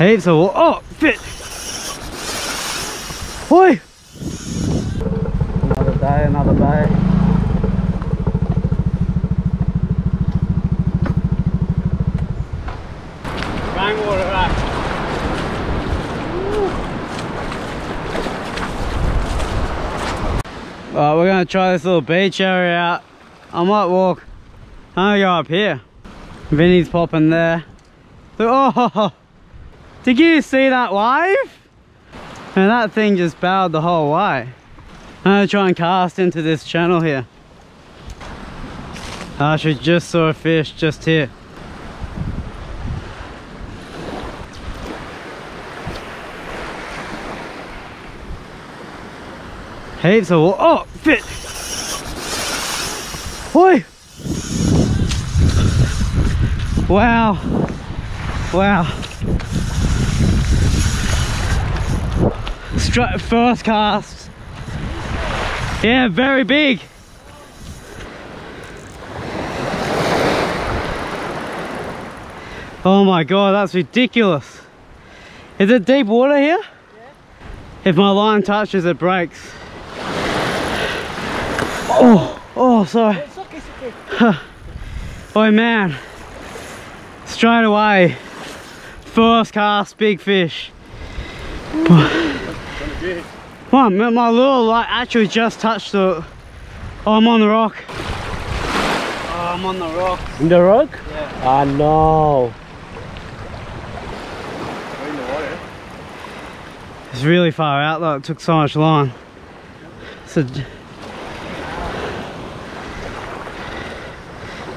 Of wa- Oh, fit! Oi! Another day, another day. Back. Alright, we're gonna try this little beach area out. I might walk. I'm gonna go up here. Vinny's popping there. Oh, did you see that wave? And that thing just bowed the whole way. I'm gonna try and cast into this channel here. Ah, I actually just saw a fish just here. Heaps of oh fit. Oi! Wow. Wow. Straight first cast. Yeah, very big. Oh my god, that's ridiculous. Is it deep water here? If my line touches, it breaks. Oh, oh, sorry. It's okay, it's okay. Oh man, straight away, first cast, big fish. My, my lure like actually just touched the, oh I'm on the rock. Oh, I'm on the rock. In the rock? Yeah. Ah, no. It's really far out though, it took so much line. So,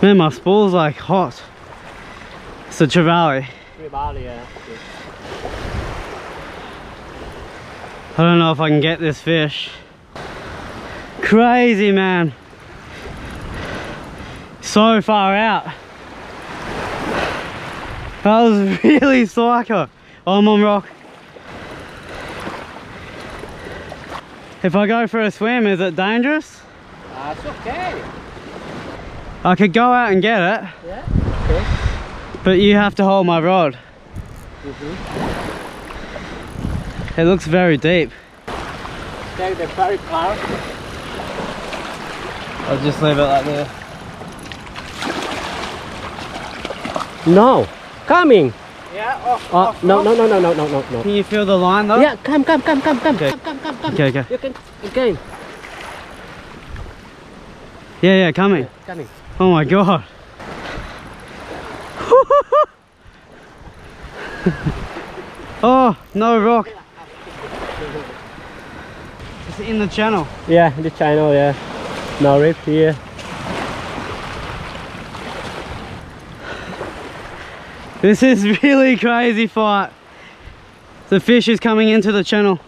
man, my spool's like hot. It's a trevally. yeah. I don't know if I can get this fish. Crazy, man. So far out. That was really psycho. Oh, I'm on rock. If I go for a swim, is it dangerous? Ah, it's okay. I could go out and get it, Yeah? Okay. but you have to hold my rod. Mm-hmm. It looks very deep. They're very far. I'll just leave it like this. No, coming. Yeah, off, oh, off, no, off. no, no, no, no, no, no, no. Can you feel the line though? Yeah, come, come, come, come, come, okay. come, come, come, come. Okay, okay. You can, again. Yeah, yeah, coming. Yeah, coming. Oh my god. oh, no rock. Yeah. It's in the channel. Yeah, the channel, yeah. No rip here. This is really crazy fight. The fish is coming into the channel.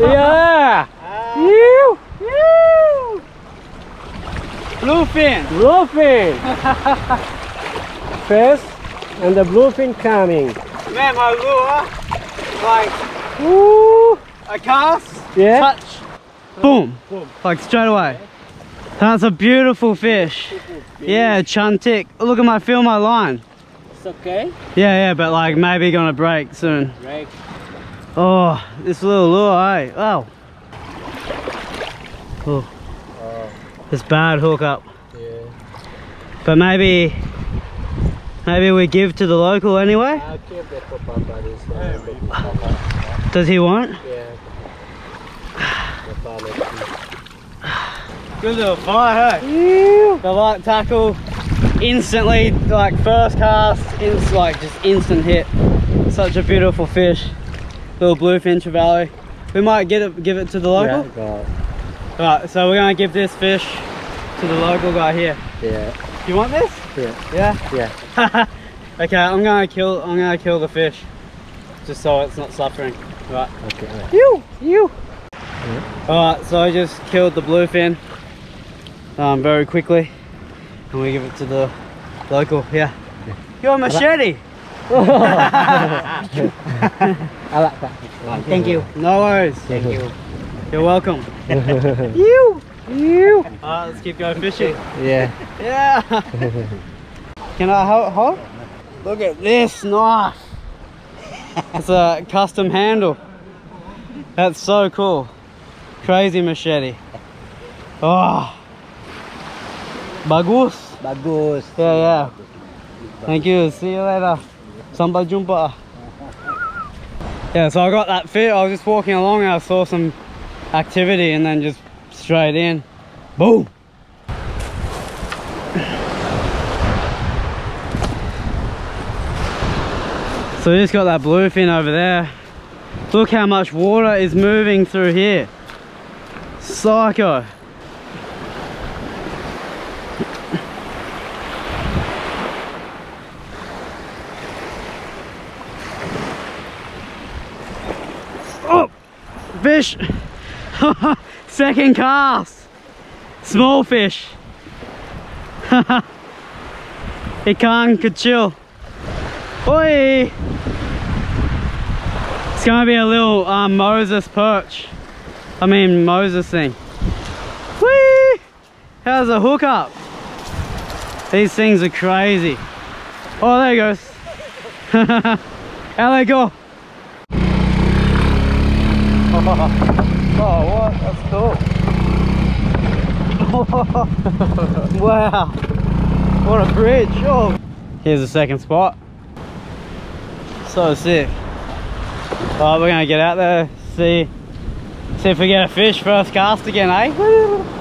yeah! Ah. You! You! Bluefin! Bluefin! First, and the bluefin coming. Man, my lure, like, Woo! I cast, Yeah? touch, boom, like straight away. That's a beautiful fish. Yeah, chuntic. Look at my, feel my line. It's okay. Yeah, yeah, but like maybe gonna break soon. Right. Oh, this little lure, eh? Oh. Oh, Oh, it's bad hook up. yeah. But maybe, maybe we give to the local anyway? I'll keep the papa Does he want? Yeah. Papa, let's see. Good little fight, hey? The light tackle, instantly, like first cast, it's like just instant hit. Such a beautiful fish. Little bluefin trevally. We might get it, give it to the local. Yeah, go. Right, so we're gonna give this fish to the local guy here. Yeah. You want this? Yeah. Yeah. Yeah. okay, I'm gonna kill. I'm gonna kill the fish, just so it's not suffering. Right. Okay. alright. You, you. All right, so I just killed the bluefin um, very quickly, and we give it to the local. Yeah. Your machete. I like that. Thank you. No worries. Thank you. You're welcome. you, you. All right, let's keep going fishing. Yeah. Yeah. Can I hold? hold? Look at this knife. it's a custom handle. That's so cool. Crazy machete. Oh. Bagus. Bagus. Yeah, yeah. Thank you. See you later. Sampai jumpa. Yeah, so I got that fit. I was just walking along and I saw some activity and then just straight in. Boom. So we just got that bluefin over there. Look how much water is moving through here. Psycho. Oh, fish. Second cast. Small fish. Ikan kecil. Oi! It's gonna be a little um, Moses perch. I mean Moses thing. Whee! How's a hookup? These things are crazy. Oh, there he goes. How they go? Oh, what? That's cool. wow. What a bridge. Oh. Here's the second spot. So sick. Oh, we're gonna get out there, see see if we get a fish first cast again, eh?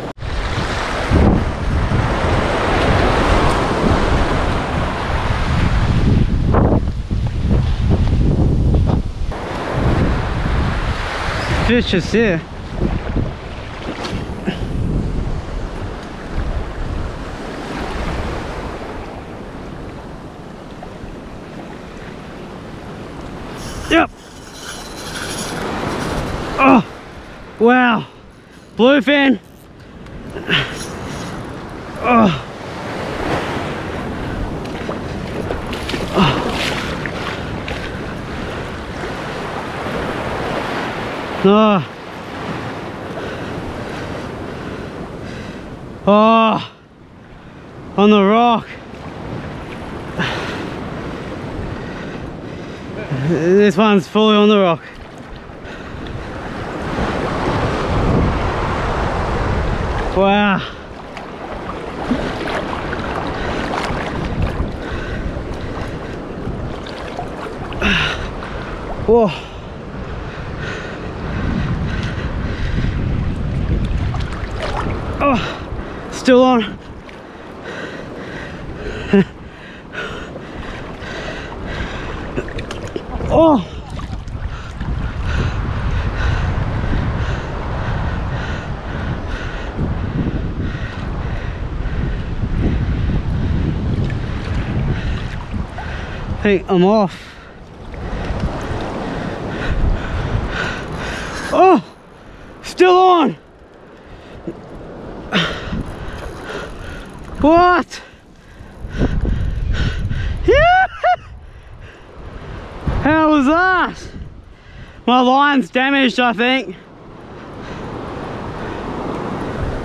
Fish is here. Yep. Oh, wow. Bluefin. Oh. Oh. Oh. On the rock. This one's fully on the rock. Wow. Whoa. Oh, still on. Oh! Hey, I'm off. Oh! Still on! What? Yeah! How was that? My line's damaged, I think.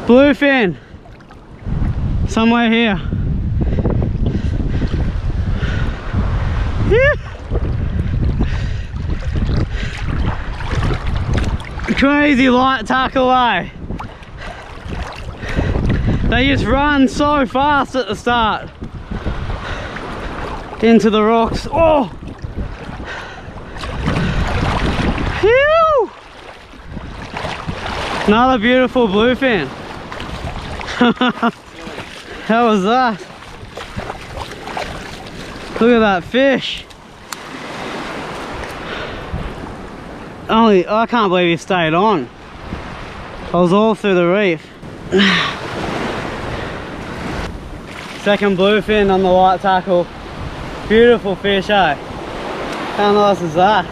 Bluefin. Somewhere here. Yeah. Crazy light tackle away. They just run so fast at the start. Into the rocks. Oh! Phew! Another beautiful bluefin. How was that? Look at that fish. Only, I can't believe he stayed on. I was all through the reef. Second bluefin on the light tackle. Beautiful fish, eh? How nice is that?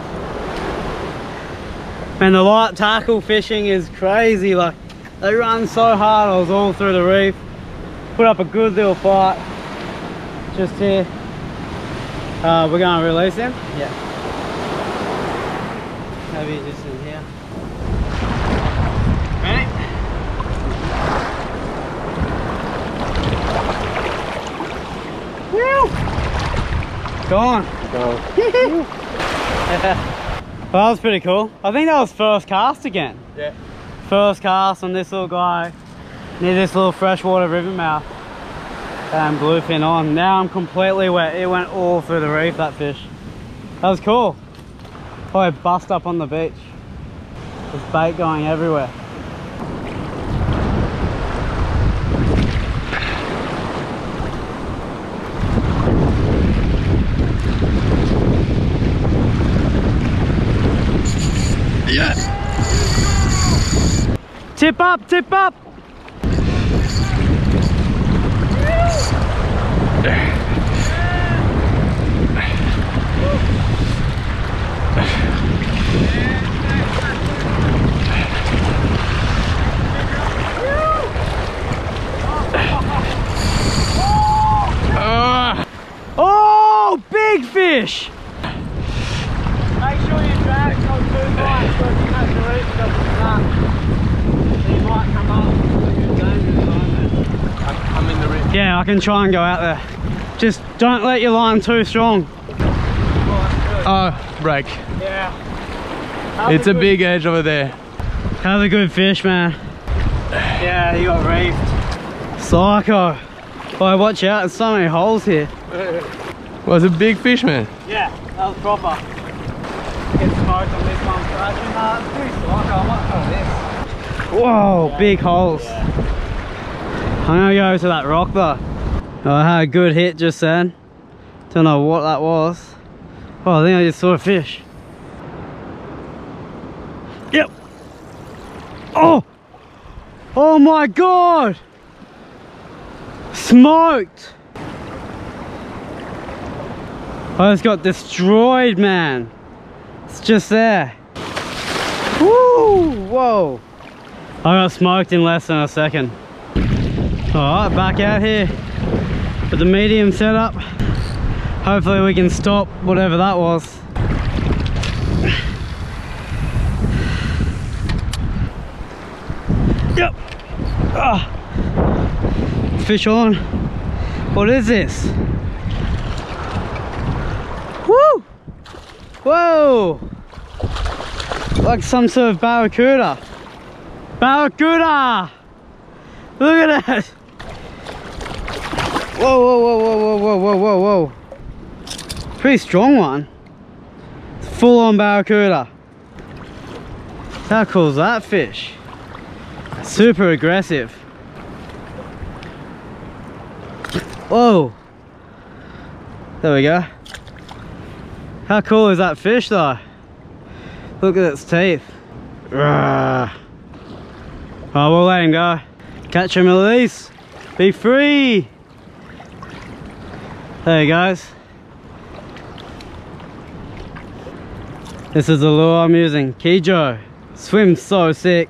And the light tackle fishing is crazy. Like they run so hard. I was all through the reef. Put up a good little fight. Just here. Uh, we're gonna release him. Yeah. Maybe just in here. Woo! Gone. Go. Well, that was pretty cool. I think that was first cast again. Yeah. First cast on this little guy near this little freshwater river mouth and bluefin on. Now I'm completely wet. It went all through the reef, that fish. That was cool. Oh, bust up on the beach. There's bait going everywhere. Tip up, tip up! Oh, big fish! Make sure you drag not too tight so you have to reach doesn't snap. So you might come up with your dangerous line I'm in the reef. there. Yeah, I can try and go out there. Just don't let your line too strong. Oh, break. Yeah. It's a big edge over there. Have a good fish, man. Yeah, you got reefed. Psycho. Boy, watch out, there's so many holes here. Was a big fish, man. Yeah, that was proper. Get smoked on this one. Actually, nah, it's pretty psycho. I might try this. Whoa, big holes. I'm gonna go to that rock though. Oh, I had a good hit just then. Don't know what that was. Oh, I think I just saw a fish. Yep. Oh! Oh my god! Smoked! Oh, I just got destroyed, man. It's just there. Woo! Whoa! I got smoked in less than a second. Alright, back out here with the medium setup. Hopefully we can stop whatever that was. Yep. Ah. Fish on. What is this? Woo! Whoa! Like some sort of barracuda. Barracuda! Look at that! Whoa, whoa, whoa, whoa, whoa, whoa, whoa, whoa, whoa. Pretty strong one. Full on barracuda. How cool is that fish? Super aggressive. Whoa. There we go. How cool is that fish though? Look at its teeth. Rah. Oh, we'll let him go. Catch and release. Be free. There guys. This is the lure I'm using. Kijo. Swims so sick.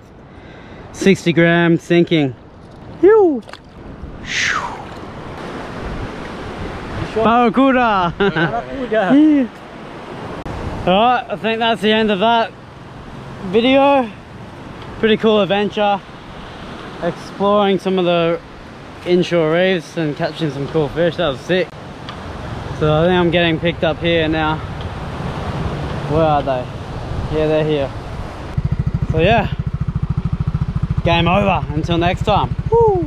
60 gram sinking. Phew. Barracuda. Alright, I think that's the end of that video. Pretty cool adventure. Exploring some of the inshore reefs and catching some cool fish. That was sick. So I think I'm getting picked up here now. Where are they? Yeah, they're here. So yeah, game over. Until next time. Woo.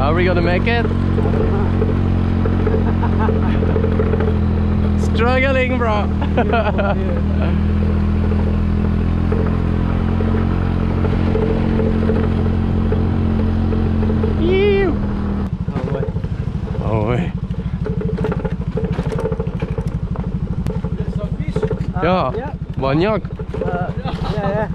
Are we gonna make it? Struggling, bro. 야, 야. 만약. 어, 야, 야.